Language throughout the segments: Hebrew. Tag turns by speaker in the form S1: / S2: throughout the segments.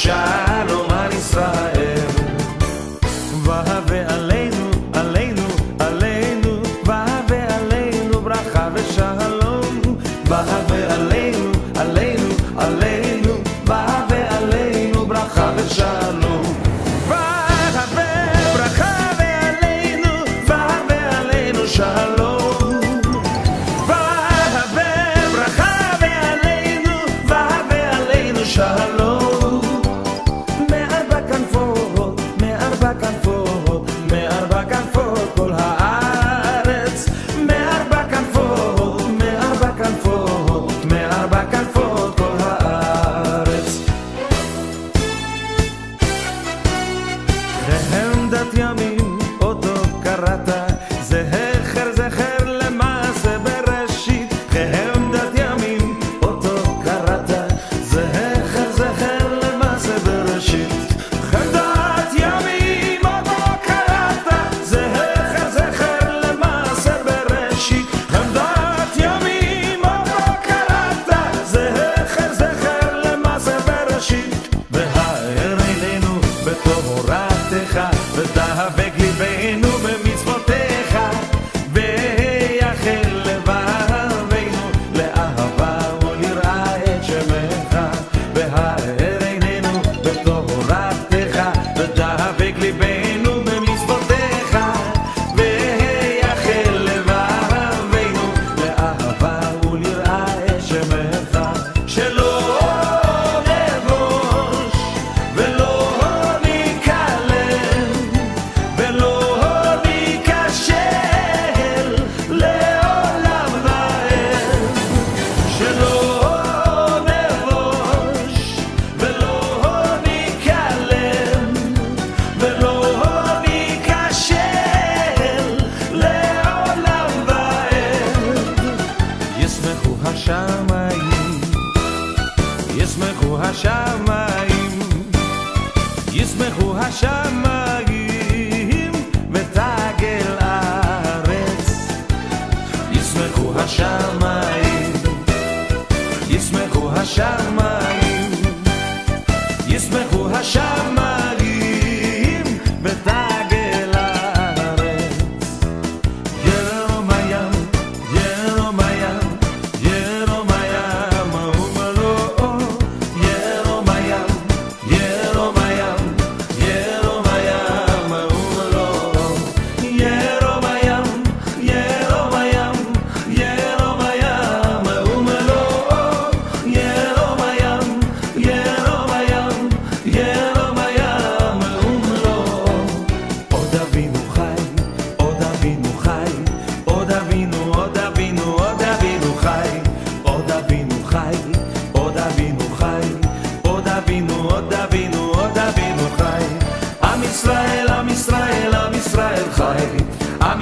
S1: shine. Jimmy. השמיים, ישמחו השמיים ותגל הארץ. ישמחו השמיים, ישמחו השמיים, ישמחו השמיים ותגל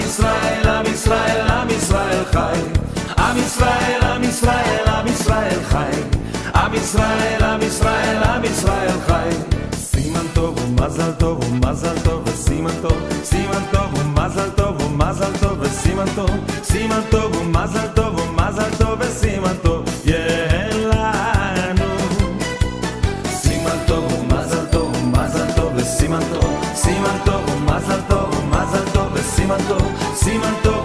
S1: ישראל, עם ישראל, עם ישראל חי. עם ישראל, עם ישראל, עם ישראל חי. עם ישראל, עם ישראל, עם ישראל חי. סימן טוב ומזל טוב ומזל טוב וסימן טוב. סימן טוב ומזל טוב ומזל טוב וסימן טוב. סימן טוב ומזל טוב ומזל טוב וסימן טוב. יהיה לנו. סימן טוב ומזל טוב ומזל טוב וסימן טוב. mató, sí mató.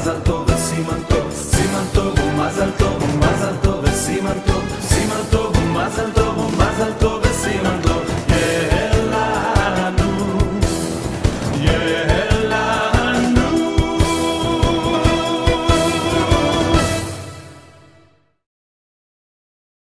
S1: más alto, Siman Tov, Siman Tov, más alto, más alto, Siman Tov, Siman Tov, más alto, más alto.